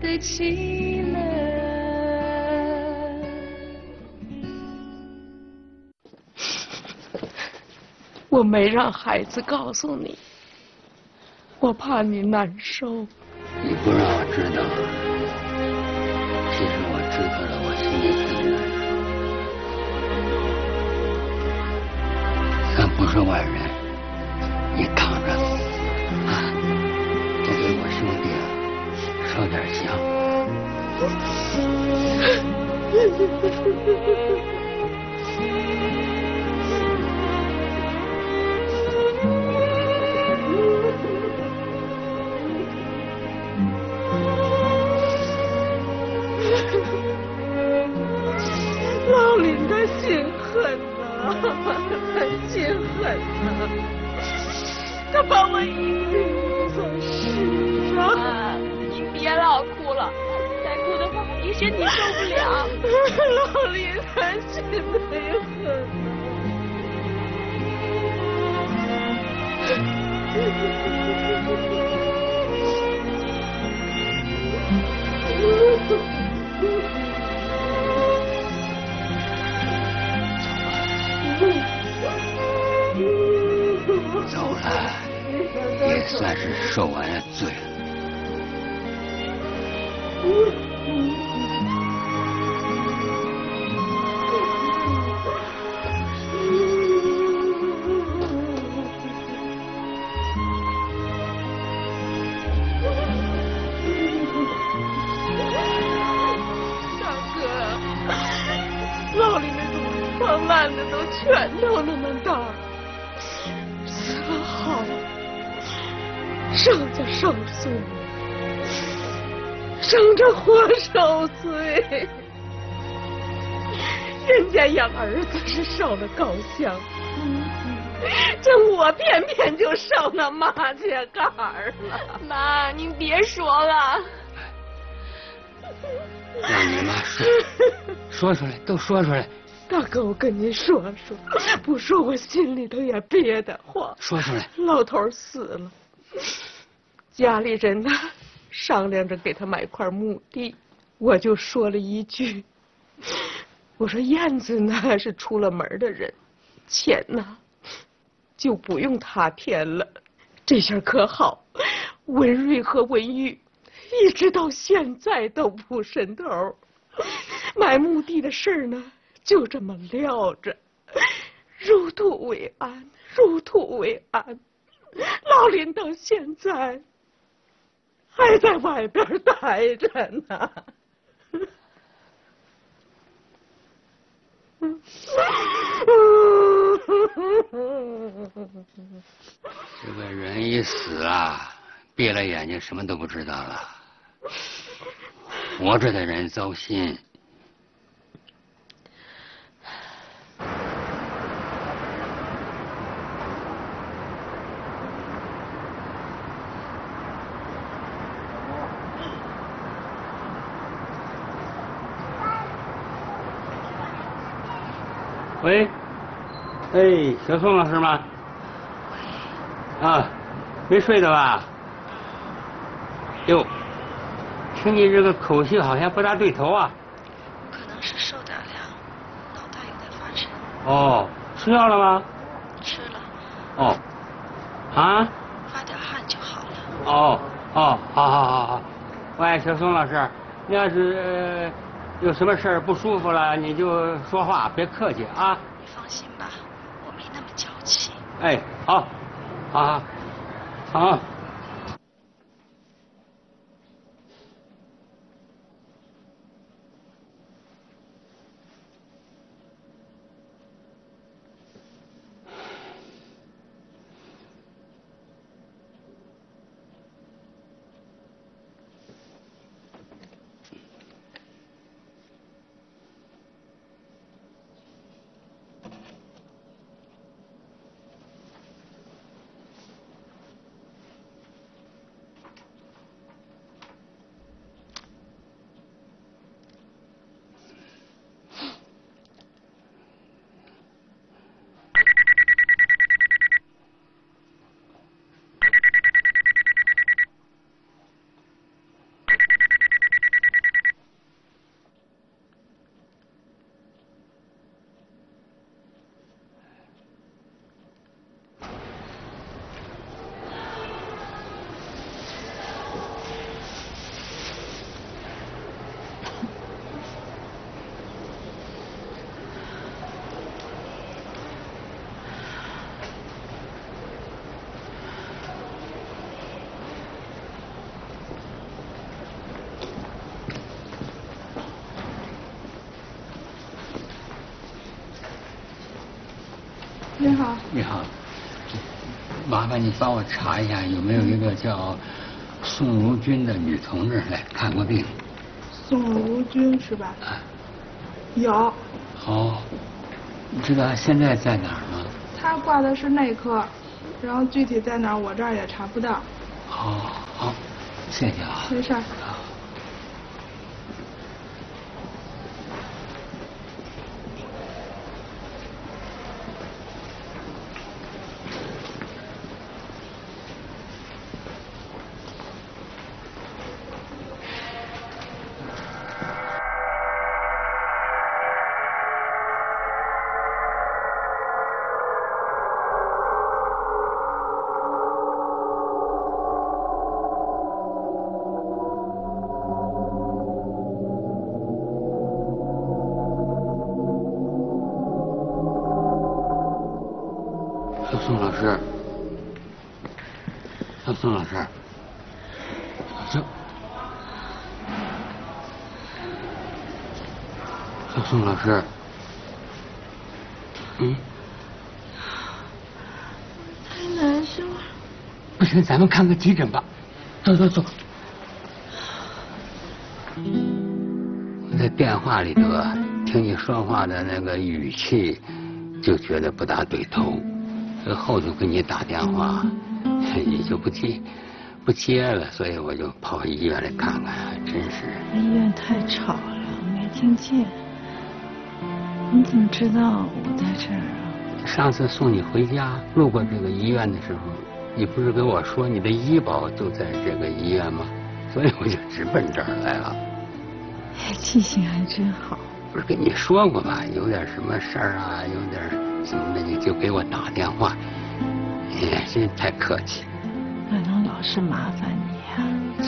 的起了。我没让孩子告诉你，我怕你难受。你不让我知道，其实我知道了，我心里挺难受。咱不是外人，老林他心狠呐，很心狠呐，他把我一路送死了。您别老。身体受不了。老李他心累很。走了，也算是受完了罪了。家养儿子是烧了高香，这我偏偏就烧那麻雀杆儿了。妈，您别说了。让你妈说，说出来，都说出来。大哥，我跟您说说，不说我心里头也憋得慌。说出来。老头死了，家里人呢商量着给他买块墓地，我就说了一句：“我说燕子呢 是出了门的人，钱呢就不用他添了。”这下可好，文瑞和文玉一直到现在都不伸头，买墓地的事呢。就这么撂着，入土为安，入土为安。老林到现在还在外边待着呢。这个人一死啊，闭了眼睛什么都不知道了。活着的人糟心。喂，哎，小宋老师吗？啊，没睡的吧？哟，听你这个口气好像不大对头啊。可能是受点凉，脑袋有点发沉。哦，吃药了吗？吃了。哦，啊？发点汗就好了。哦哦，好好好好。喂，小宋老师，你要是。有什么事儿不舒服了，你就说话，别客气啊。你放心吧，我没那么娇气。哎，好，好，好。你好，麻烦你帮我查一下有没有一个叫宋如君的女同志来看过病。宋如君是吧？啊，有，好，你知道她现在在哪儿吗？他挂的是内科，然后具体在哪儿我这儿也查不到。好，好，谢谢啊。没事宋老师，小宋老师，宋老师，嗯，太难受了。不行，咱们看个急诊吧。走走走。我在电话里头啊，听你说话的那个语气，就觉得不大对头。这后头给你打电话，你就不接，不接了，所以我就跑医院来看看。真是，医院太吵了，没听见。你怎么知道我在这儿啊？上次送你回家路过这个医院的时候，你不是跟我说你的医保就在这个医院吗？所以我就直奔这儿来了。哎，记性还真好。不是跟你说过吗？有点什么事儿啊，有点什么的，你就给我打电话。你，真太客气。哪能老是麻烦你呀、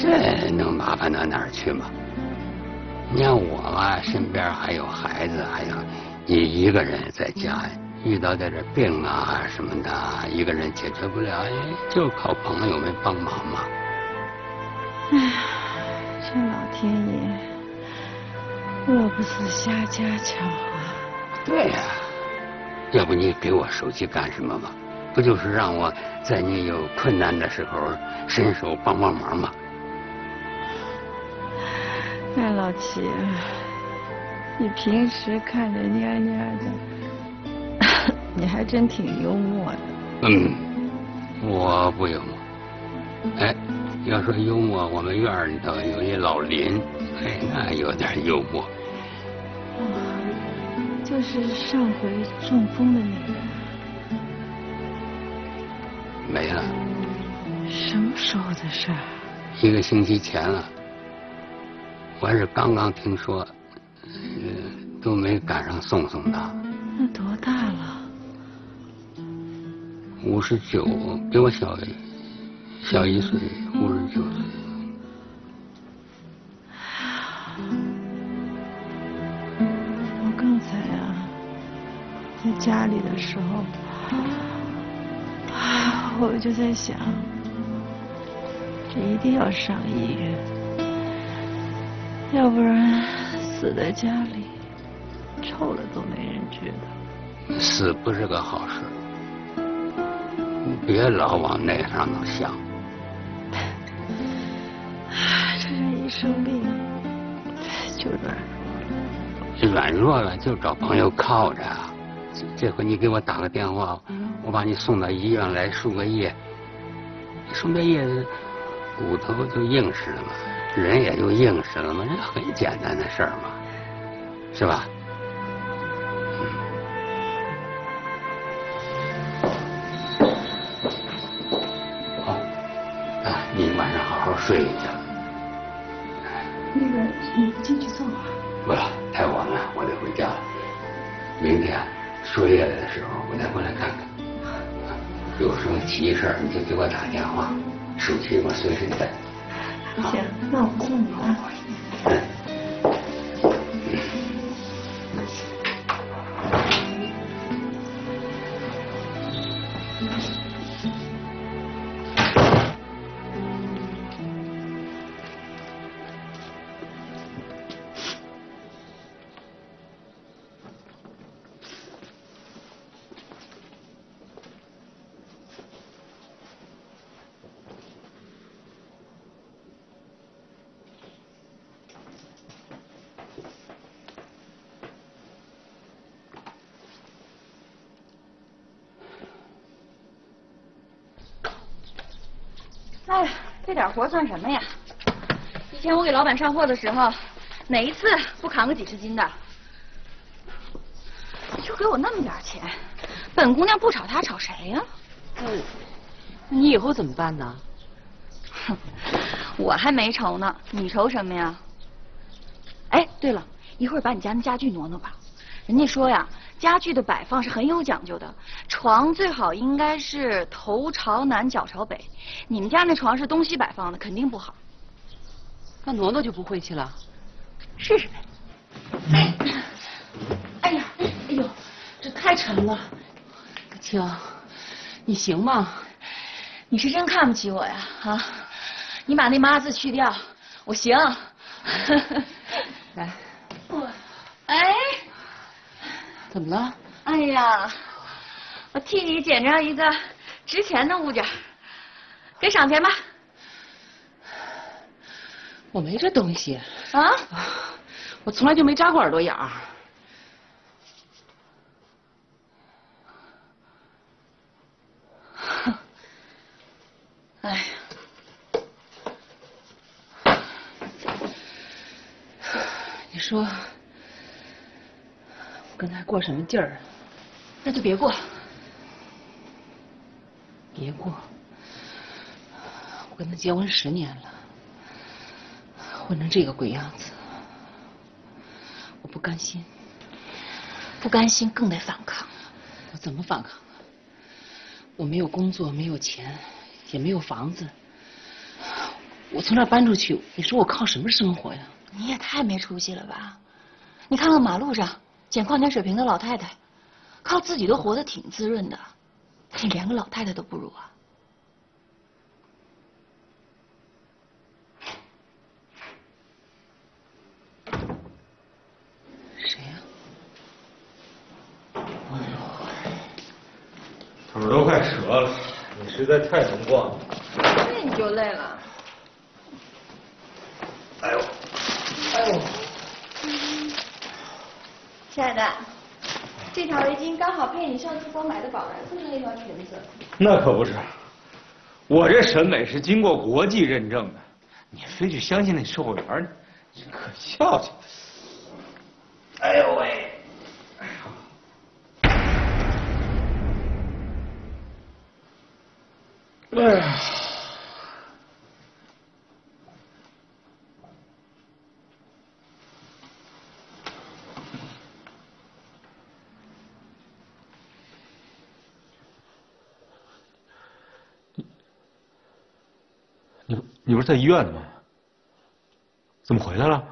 这能麻烦到哪儿去吗？你看我吧，身边还有孩子，还有你一个人在家，遇到点这病啊什么的，一个人解决不了，哎就靠朋友们帮忙嘛。哎呀，这老天爷，饿不死瞎家巧啊！对呀、要不你给我手机干什么吧？不就是让我在你有困难的时候伸手帮帮忙吗？哎，老齐，你平时看着蔫蔫的，你还真挺幽默的。嗯，我不幽默。哎，要说幽默，我们院里头有一老林，哎，那有点幽默。哦，就是上回中风的那个。没了，什么时候的事儿？一个星期前了。我是刚刚听说，呃，都没赶上送送他。那多大了？五十九，比我小小一岁，五十九岁。家里的时候，啊，我就在想，这一定要上医院，要不然死在家里，臭了都没人知道。死不是个好事，你别老往那上头想。这人一生病就软弱了。软弱了就找朋友靠着啊。这这回你给我打个电话，我把你送到医院来输个液。输个液，骨头就硬实了嘛，人也就硬实了嘛，这很简单的事儿嘛，是吧？好，啊，你晚上好好睡一觉。作业的时候，我再过来看看。有什么急事你就给我打电话，手机我随身带。行，那我送你吧。哎呀，这点活算什么呀？以前我给老板上货的时候，哪一次不扛个几十斤的？就给我那么点钱，本姑娘不炒他炒谁呀？嗯，你以后怎么办呢？哼，我还没愁呢，你愁什么呀？哎，对了，一会儿把你家那家具挪挪吧。人家说呀，家具的摆放是很有讲究的，床最好应该是头朝南，脚朝北。你们家那床是东西摆放的，肯定不好。那挪挪就不晦气了。试试呗。哎呀，哎呦，这太沉了。青，你行吗？你是真看不起我呀？啊，你把那“妈”字去掉，我行。来。我，哎。怎么了？哎呀，我替你捡着一个值钱的物件，给赏钱吧。我没这东西。啊？我从来就没扎过耳朵眼儿。哼。哎呀。你说。跟他过什么劲儿啊？那就别过。别过。我跟他结婚十年了，混成这个鬼样子，我不甘心。不甘心更得反抗。我怎么反抗啊？我没有工作，没有钱，也没有房子。我从这儿搬出去，你说我靠什么生活呀？你也太没出息了吧！你看看马路上。捡矿泉水瓶的老太太，靠自己都活得挺滋润的，你连个老太太都不如啊！谁呀？哎呦，腿都快折了，你实在太能逛了。这你就累了。哎呦，哎呦。亲爱的，这条围巾刚好配你上次给我买的宝蓝色的那条裙子。那可不是，我这审美是经过国际认证的，你非去相信那售货员，你可笑去！哎呦喂！哎呀！你不是在医院呢吗？怎么回来了？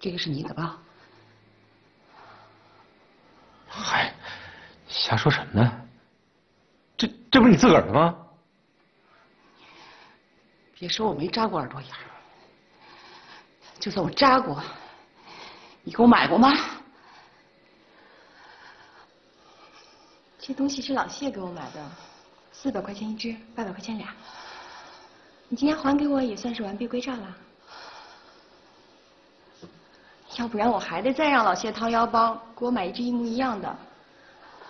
这个是你的吧？瞎说什么呢？这这不是你自个儿的吗？别说我没扎过耳朵眼儿，就算我扎过，你给我买过吗？这东西是老谢给我买的，四百块钱一只，八百块钱俩。你今天还给我也算是完璧归赵了。要不然我还得再让老谢掏腰包给我买一只一模一样的。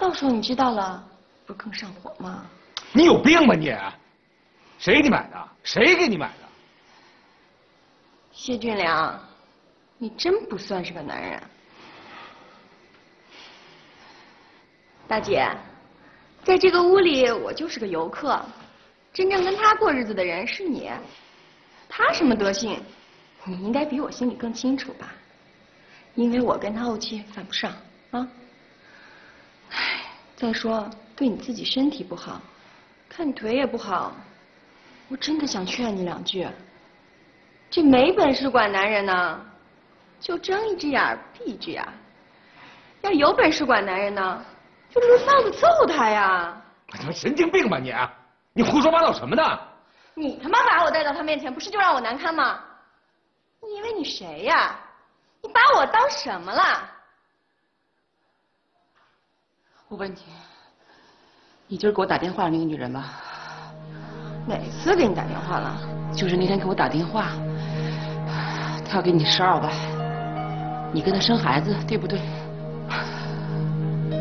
到时候你知道了，不是更上火吗？你有病吧你？谁给你买的？谁给你买的？谢俊良，你真不算是个男人。大姐，在这个屋里我就是个游客，真正跟他过日子的人是你。他什么德性，你应该比我心里更清楚吧？因为我跟他怄气犯不上啊。再说，对你自己身体不好，看你腿也不好，我真的想劝你两句。这没本事管男人呢，就睁一只眼闭一只眼；要有本事管男人呢，就抡棒子揍他呀！你他妈神经病吧你！你胡说八道什么呢？你他妈把我带到他面前，不是就让我难堪吗？你以为你谁呀？你把我当什么了？我问你，你今儿给我打电话的那个女人吧？哪次给你打电话了？就是那天给我打电话，她要给你十二万，你跟她生孩子，对不对？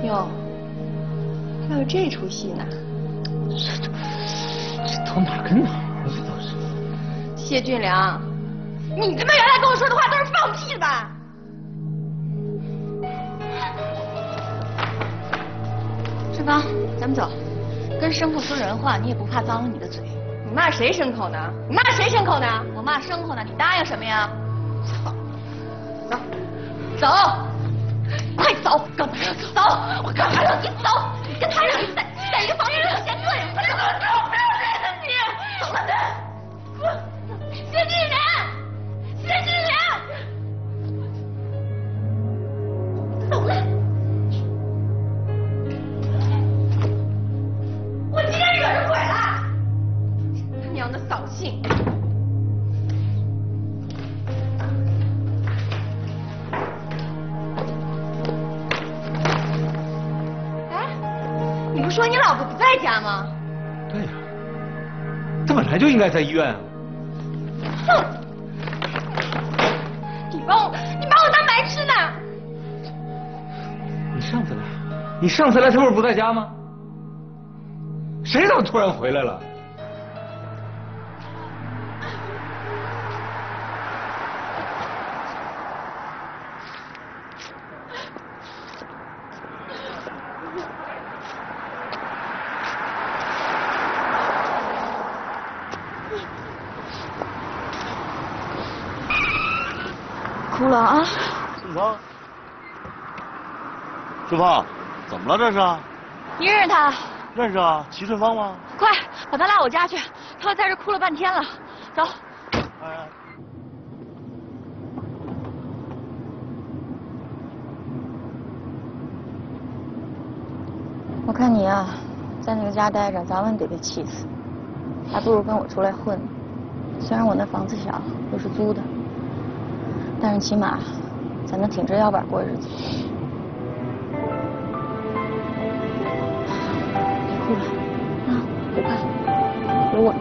哟，还有这出戏呢？这都哪跟哪儿？这都是。谢俊良，你他妈原来跟我说的话都是放屁的吧？志芳，咱们走。跟牲口说人话，你也不怕脏了你的嘴？你骂谁牲口呢？你骂谁牲口呢？我骂牲口呢，你答应什么呀？走，走，快走！干嘛要走？走！我干嘛要你走？你跟他让你在在一个房间里嫌对，快走！不要累了你，走了。谢俊良，谢俊良，就应该在医院啊。哼！你把我，你把我当白痴呢？你上次来，你上次来他不是不在家吗？谁让突然回来了？哭了啊！顺芳，顺芳，怎么了这是？你认识他？认识啊，齐顺芳吗？快把他拉我家去，他在这哭了半天了。走。哎，我看你啊，在那个家待着，早晚得被气死，还不如跟我出来混。虽然我那房子小，又是租的，但是起码咱能挺直腰板过日子。我呢。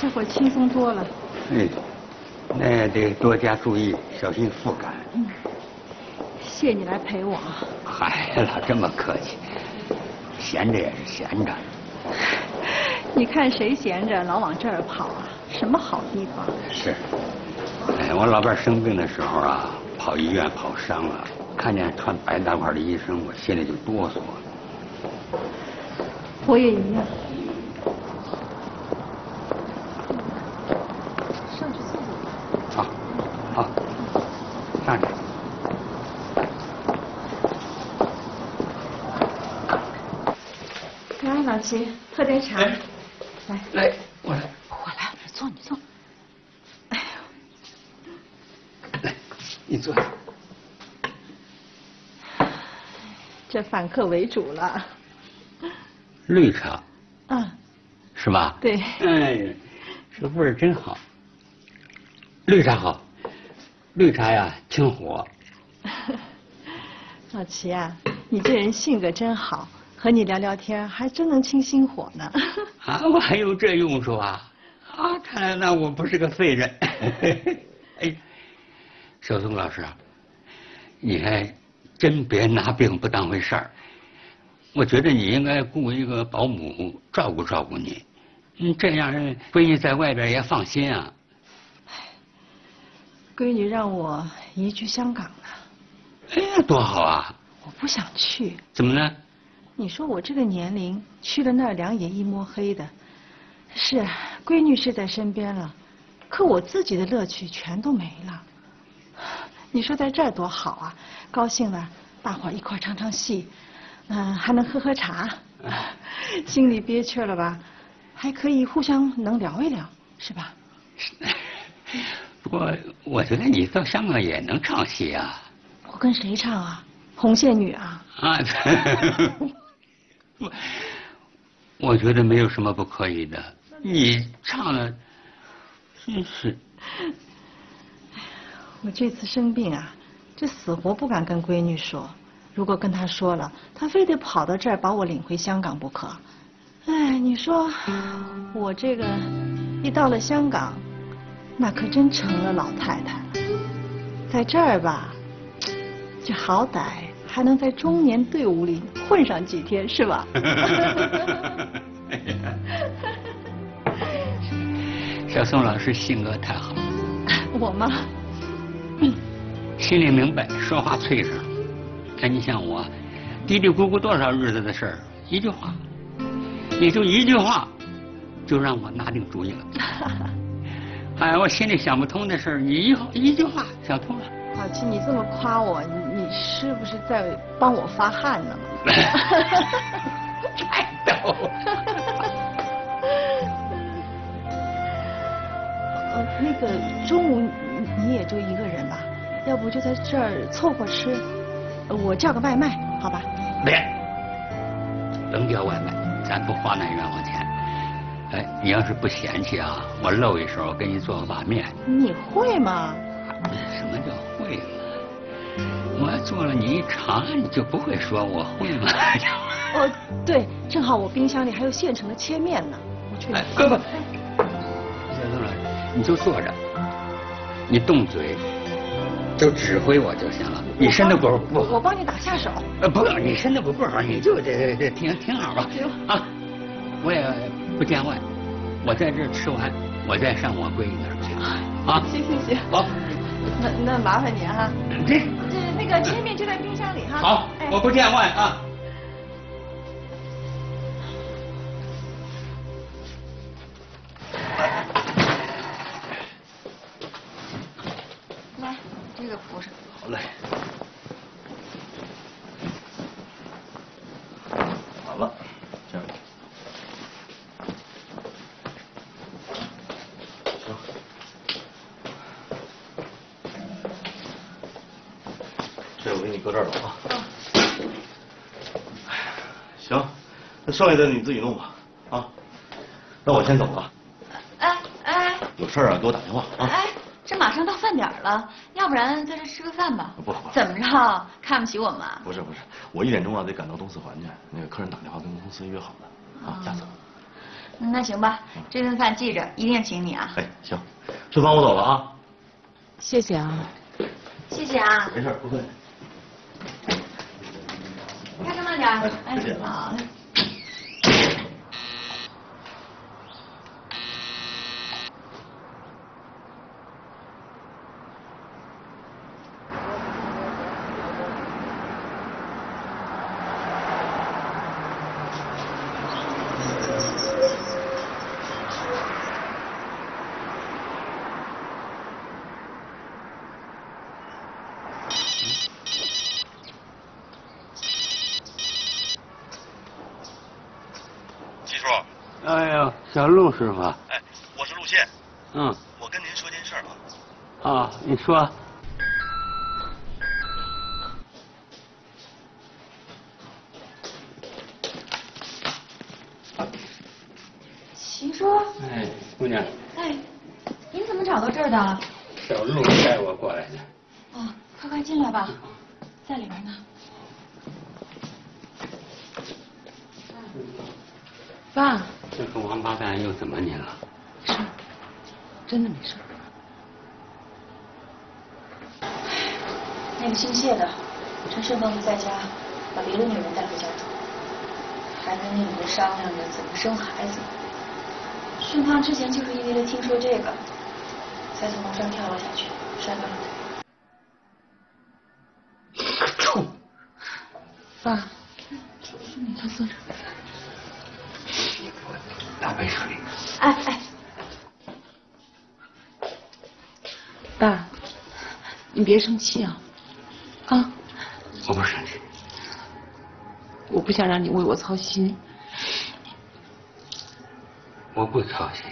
这会儿轻松多了。嗯，那也得多加注意，小心腹感。嗯谢你来陪我。嗨，老这么客气，闲着也是闲着。你看谁闲着老往这儿跑啊？什么好地方？是，哎，我老伴生病的时候啊，跑医院跑伤了，看见穿白大褂的医生，我心里就哆嗦。我也一样。上去坐坐。好，好，上去。来，老齐，喝点茶。来，来，我来。我来，坐你坐。哎呦，来，你坐。这反客为主了。绿茶嗯，是吧？对。哎，这味儿真好。绿茶好，绿茶呀清火。老齐啊，你这人性格真好，和你聊聊天还真能清心火呢。啊，我还有这用处啊！啊，看来那我不是个废人。哎，小松老师啊，你还真别拿病不当回事儿。我觉得你应该雇一个保姆照顾照顾你，嗯，这样闺女在外边也放心啊。闺女让我移居香港呢。哎呀，多好啊！我不想去。怎么呢？你说我这个年龄去了那儿两眼一摸黑的，是啊，闺女是在身边了，可我自己的乐趣全都没了。你说在这儿多好啊，高兴了大伙儿一块儿唱唱戏，嗯、还能喝喝茶，心里憋屈了吧，还可以互相能聊一聊，是吧？不过我觉得你到香港也能唱戏啊。我跟谁唱啊？红线女啊？啊，我 我觉得没有什么不可以的。你唱了，真是。我这次生病啊，这死活不敢跟闺女说。如果跟她说了，她非得跑到这儿把我领回香港不可。哎，你说 我这个一到了香港，那可真成了老太太了。在这儿吧，这好歹还能在中年队伍里混上几天，是吧？小宋老师性格太好，我吗？心里明白，说话脆声。哎，你像我，嘀嘀咕咕多少日子的事儿，一句话，你就一句话，就让我拿定主意了。哎，我心里想不通的事儿，你一一句话想通了。老七，你这么夸我，你你是不是在帮我发汗呢？太逗了。呃，那个中午你你也就一个人吧，要不就在这儿凑合吃，我叫个外卖，好吧？别，甭叫外卖，咱不花那冤枉钱。哎，你要是不嫌弃啊，我露一手给你做个把面。你会吗？什么叫会嘛？我做了你一尝，你就不会说我会吗？哦，对，正好我冰箱里还有现成的切面呢，我去。哎，不不，小宋老师，你就坐着，你动嘴，就指挥我就行了。你身子骨不，我帮你打下手。呃，不，你身子骨不好，你就这这挺挺好吧？行啊，我也不见外，我在这吃完，我再上我闺女那儿去。啊，行行行，好，那那麻烦你哈。这这那个切面就在冰箱里哈。好，哎我不见外啊。这我给你搁这儿了啊。哎呀，行，那剩下的你自己弄吧，啊。那我先走了，哎哎有事儿啊给我打电话啊。哎，这马上到饭点了，要不然在这吃个饭吧？不不怎么着？看不起我们啊？不是不是，我一点钟啊得赶到东四环去，那个客人打电话跟公司约好的，啊，下次。那行吧，这顿饭记着，一定请你啊！哎，行，顺芳我走了啊。谢谢啊。谢谢啊！没事，不客气。慢点好。季叔，哎呦，小陆师傅，哎，我是陆宪，嗯，我跟您说件事儿啊。啊，你说。齐叔，哎，姑娘，哎，您怎么找到这儿的？小陆带我过来的。啊，快快进来吧，在里面呢。爸，这个王八蛋又怎么你了？没事，真的没事。那个姓谢的，趁顺芳不在家，把别的女人带回家住，还跟那女人商量着怎么生孩子。顺芳之前就是因为他听说这个，才从楼上跳了下去，摔断了腿。臭！爸，你别生气啊，啊，我不生气。我不想让你为我操心。我不操心。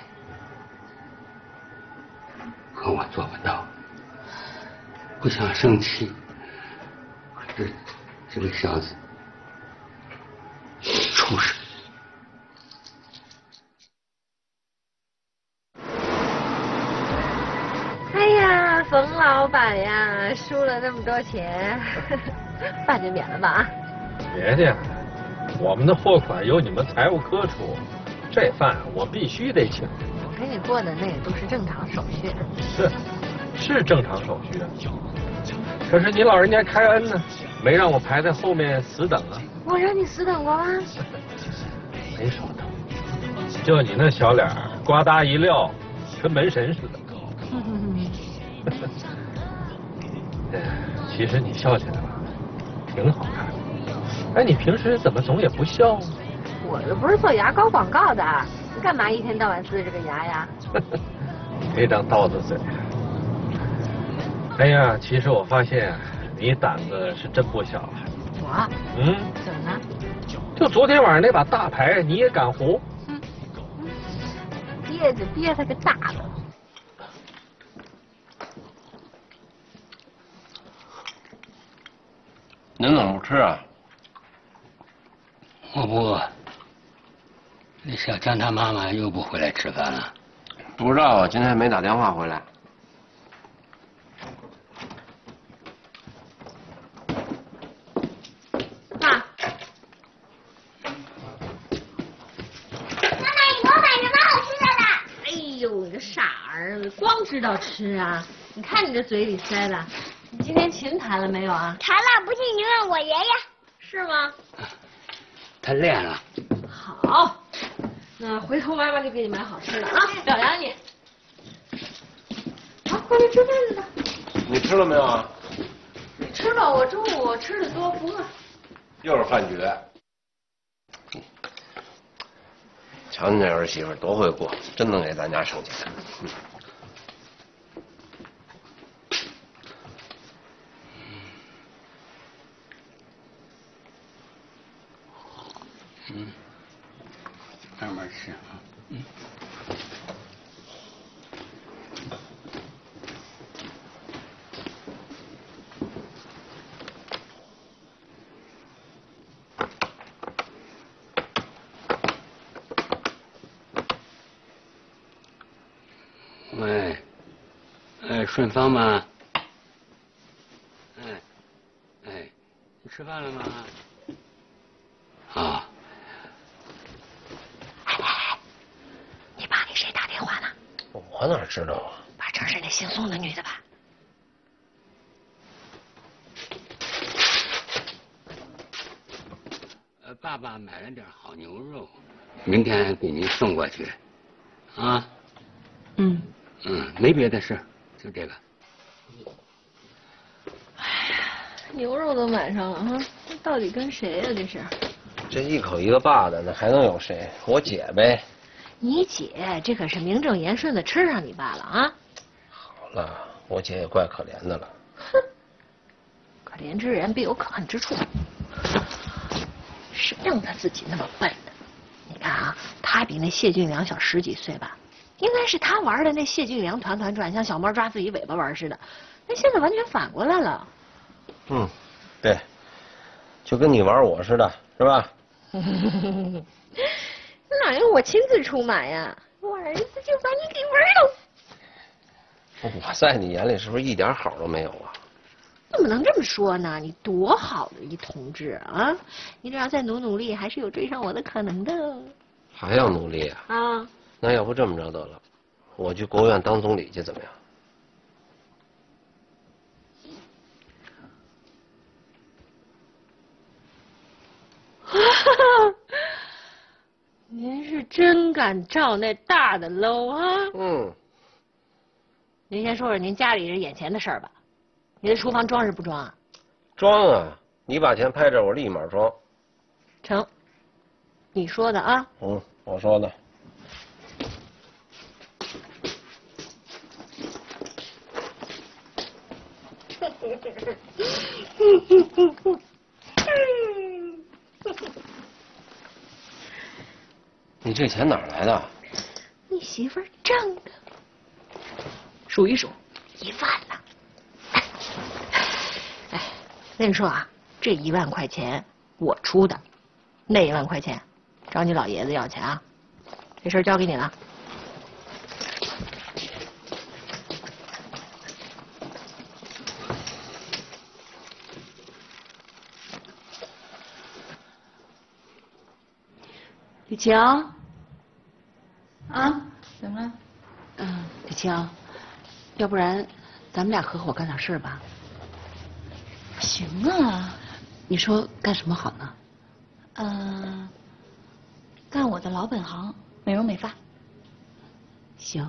可我做不到，不想生气，可是这个小子畜生。冯老板呀，输了那么多钱，饭就免了吧啊！别介，我们的货款由你们财务科出，这饭我必须得请。我给你过的那也都是正常手续。是，是正常手续啊。可是你老人家开恩呢，没让我排在后面死等啊。我让你死等过吗？没少等，就你那小脸儿，呱嗒一撂，跟门神似的。哎 其实你笑起来吧，挺好看的。哎，你平时怎么总也不笑呢？我又不是做牙膏广告的，你干嘛一天到晚呲着个牙呀？这张刀子嘴。哎呀，其实我发现你胆子是真不小啊。我？嗯？怎么了？就昨天晚上那把大牌，你也敢胡？嗯憋着憋他个大的。您怎么不吃啊？我不饿。那小江他妈妈又不回来吃饭了。不知道啊，今天没打电话回来。爸，妈妈，你给我买什么好吃的啦？哎呦，你个傻儿子，光知道吃啊！你看你这嘴里塞的，你今天琴弹了没有啊？弹了，不信你问我爷爷。是吗？他练了。好，那回头妈妈就给你买好吃的啊，表扬你。好，过来吃饭去吧。你吃了没有啊？你吃吧，我中午吃的多，不饿。又是饭局。瞧你这儿媳妇多会过，真能给咱家省钱。嗯嗯，慢慢吃啊。嗯。喂，哎，顺芳吗？哎，哎，你吃饭了吗？啊。你爸给谁打电话呢？我哪知道啊？八成是那姓宋的女的吧？呃，爸爸买了点好牛肉，明天给您送过去，啊。嗯。嗯，没别的事，就这个哎。牛肉都买上了哈，这到底跟谁呀、这是？这一口一个爸的，那还能有谁？我姐呗。你姐这可是名正言顺的吃上你爸了啊！好了，我姐也怪可怜的了。哼可怜之人必有可恨之处。谁让他自己那么笨呢？你看啊，他比那谢俊良小十几岁吧，应该是他玩的那谢俊良团团转，像小猫抓自己尾巴玩似的。那现在完全反过来了。嗯，对，就跟你玩我似的，是吧？哪有我亲自出马呀？我儿子就把你给玩了。我在你眼里是不是一点好都没有啊？怎么能这么说呢？你多好的一同志啊！你只要再努努力，还是有追上我的可能的。还要努力啊？啊，那要不这么着得了，我去国务院当总理去怎么样？您是真敢照那大的搂啊！嗯，您先说说您家里这眼前的事儿吧。您的厨房装是不装啊？装啊！你把钱拍这，我立马装。成，你说的啊。嗯，我说的。你这钱哪儿来的？你媳妇儿挣的。数一数，一万呢。哎，跟你说啊，这一万块钱我出的，那一万块钱找你老爷子要去啊。这事儿交给你了。李晴，啊？怎么了？嗯，李晴，要不然咱们俩合伙干点事儿吧？行啊，你说干什么好呢？嗯、干我的老本行，美容美发。行，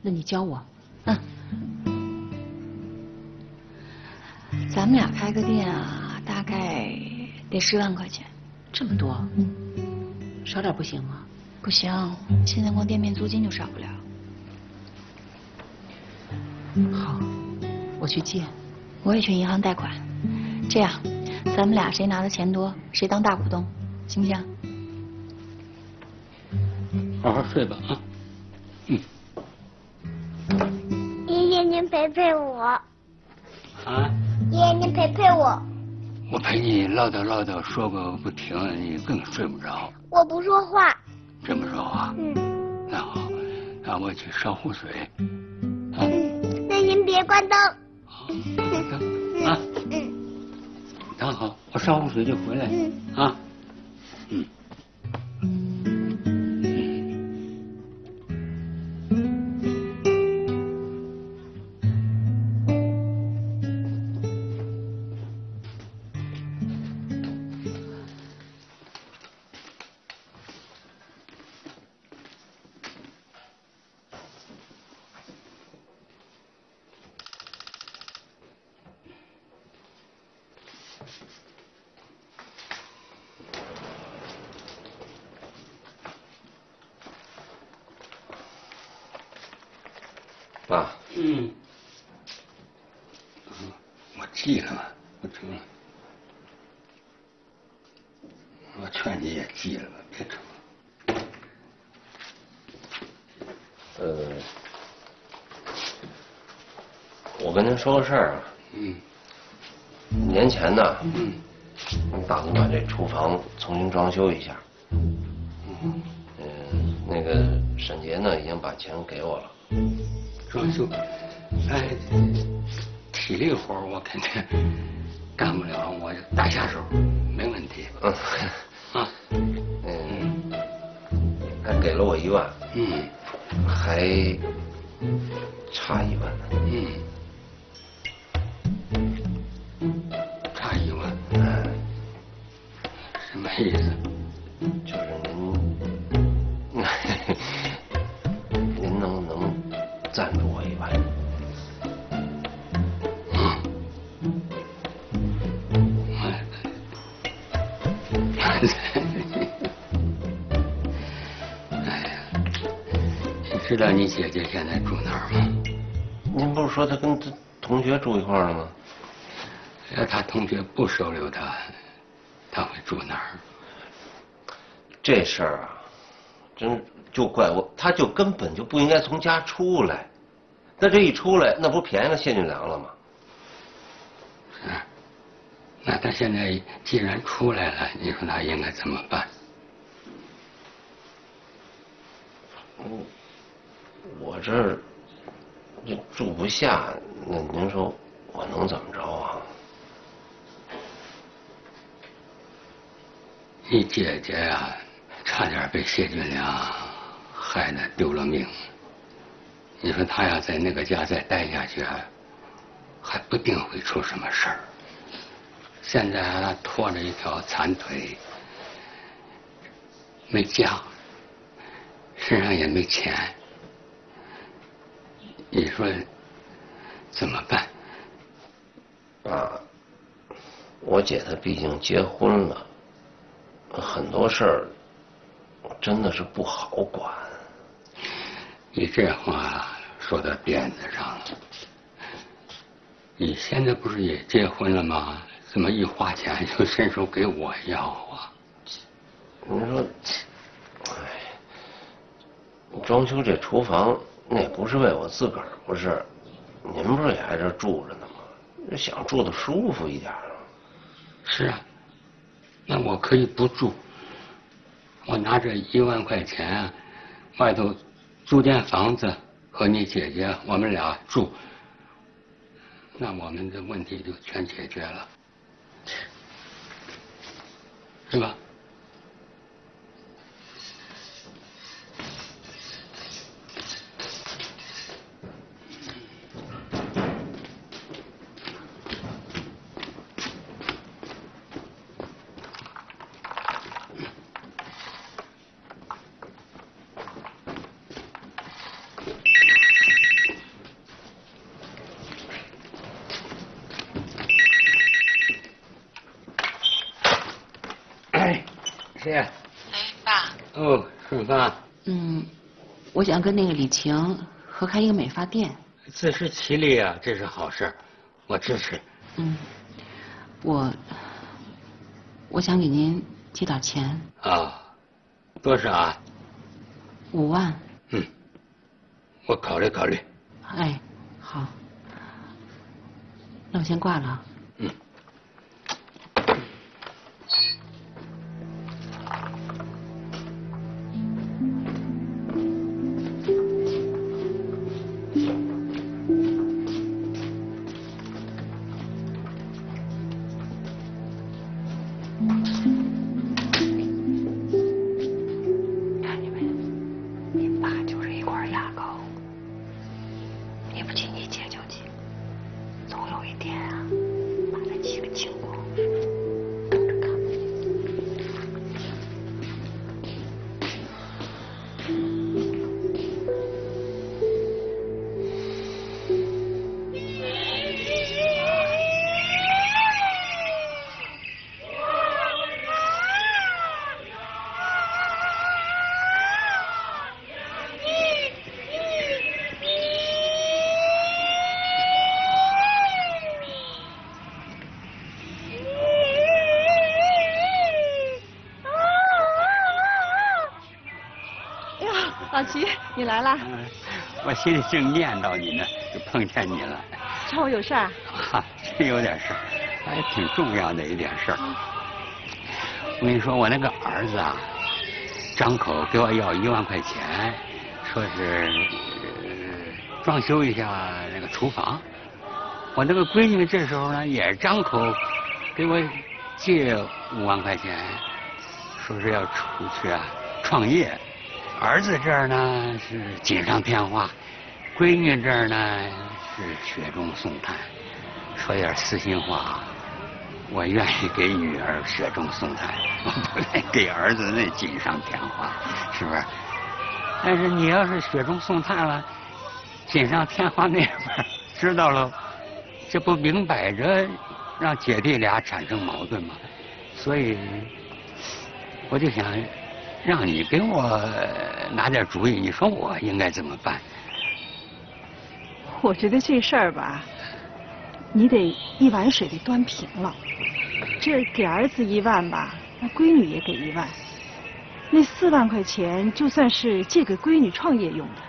那你教我。嗯咱们俩开个店啊，大概得十万块钱。这么多，少点不行吗？不行，现在光店面租金就少不了。好，我去借。我也去银行贷款。这样，咱们俩谁拿的钱多，谁当大股东，行不行？好好睡吧啊。嗯爷爷，您陪陪我。啊，爷爷，您陪陪我。我陪你唠叨唠叨说个不停，你更睡不着。我不说话。真不说话？嗯。那好，那我去烧壶水。嗯，那您别关灯。啊。嗯。那好，我烧壶水就回来。嗯。啊。嗯。您说个事儿啊。嗯。年前呢，嗯，我们打算把这厨房重新装修一下。嗯。嗯，那个沈杰呢，已经把钱给我了。装修，哎，体力活我肯定干不了，我就打下手，没问题。嗯。啊。嗯。他给了我一万。嗯。还差一万呢。嗯。意思？就是您，您能不能赞助我一万？哎呀，你知道你姐姐现在住哪儿吗？您不是说她跟她同学住一块了吗？要她同学不收留她，她会住哪儿？这事儿啊，真就怪我，他就根本就不应该从家出来。那这一出来，那不便宜了谢俊良了吗？啊。那他现在既然出来了，你说他应该怎么办？嗯，我这儿就住不下，那您说我能怎么着啊？你姐姐呀、差点被谢俊良害得丢了命。你说他要在那个家再待下去，还不定会出什么事儿。现在还拖着一条残腿，没家，身上也没钱，你说怎么办？啊，我姐她毕竟结婚了，很多事儿真的是不好管。你这话说到点子上了。你现在不是也结婚了吗？怎么一花钱就伸手给我要啊？您说，哎，装修这厨房那不是为我自个儿，不是，您不是也在这住着呢吗？想住的舒服一点。是啊，那我可以不住，我拿着一万块钱，外头租间房子和你姐姐我们俩住，那我们的问题就全解决了，是吧？哎，谁呀？哎，爸。哦，顺芳，嗯，我想跟那个李晴合开一个美发店。自食其力啊，这是好事，我支持。嗯，我我想给您借点钱。啊，多少啊？五万。嗯，我考虑考虑。哎，好，那我先挂了啊。嗯。你来了，我心里正念叨你呢，就碰见你了。找我有事儿？哈，真有点事儿，还挺重要的一点事儿。我跟你说，我那个儿子啊，张口给我要一万块钱，说是、呃装修一下那个厨房。我那个闺女这时候呢，也张口给我借五万块钱，说是要出去啊创业。儿子这儿呢是锦上添花，闺女这儿呢是雪中送炭。说点私心话，我愿意给女儿雪中送炭，我不愿意给儿子那锦上添花，是不是？但是你要是雪中送炭了，锦上添花那边儿知道了，这不明摆着让姐弟俩产生矛盾吗？所以我就想让你给我拿点主意，你说我应该怎么办？我觉得这事儿吧，你得一碗水得端平了。这给儿子一万吧，那闺女也给一万，那四万块钱就算是借给闺女创业用的，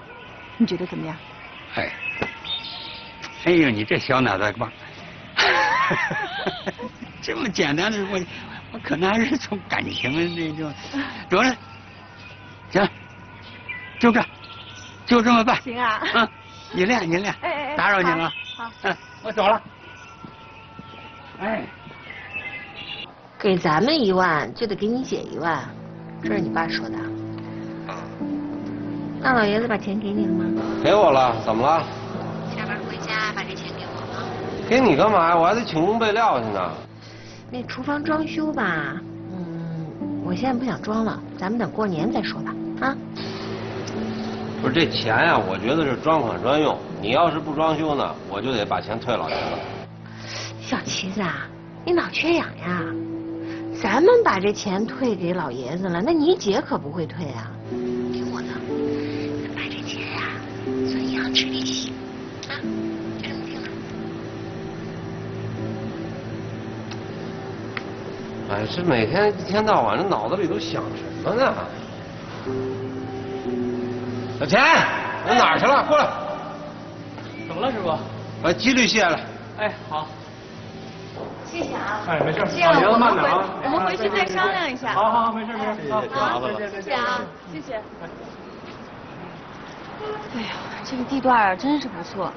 你觉得怎么样？哎，哎呦，你这小脑袋瓜，这么简单的问题，我可能还是从感情那种，得了，行，就这，就这么办。行啊。嗯，你练，你练。哎哎哎打扰您了。好。好嗯，我走了。哎，给咱们一万，就得给你姐一万，这是你爸说的。那老爷子把钱给你了吗？给我了，怎么了？下班回家把这钱给我了。给你干嘛呀？我还得请工备料去呢。那厨房装修吧，嗯，我现在不想装了，咱们等过年再说吧。啊，不是这钱呀、我觉得是专款专用。你要是不装修呢，我就得把钱退老爷子。小齐子啊，你脑缺氧呀？咱们把这钱退给老爷子了，那你姐可不会退啊。听我的，把这钱呀、存银行吃利息，哎，这每天一天到晚，这脑子里都想什么呢？小钱，你哪儿去了？过来，怎么了，师傅？把几率卸了。哎，好。谢谢啊。哎，没事。这样我们回慢点啊。我们回去再商量一下。好好好，没事没事。好，好，谢谢啊，谢谢。哎呀，这个地段啊，真是不错，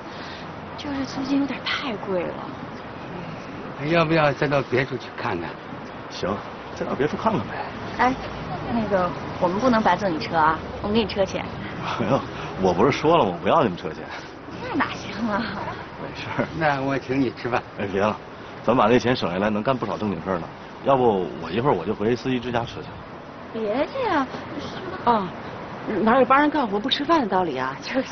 就是租金有点太贵了。要不要再到别处去看看？行，再到别处看看呗。哎，那个我们不能白坐你车啊，我们给你车钱。哎呦，我不是说了我不要你们车钱。那哪行啊？没事儿。那我请你吃饭。哎，别了，咱把那钱省下来，能干不少正经事儿呢。要不我一会儿我就回司机之家吃去。别介呀。哦，哪有帮人干活不吃饭的道理啊？就是。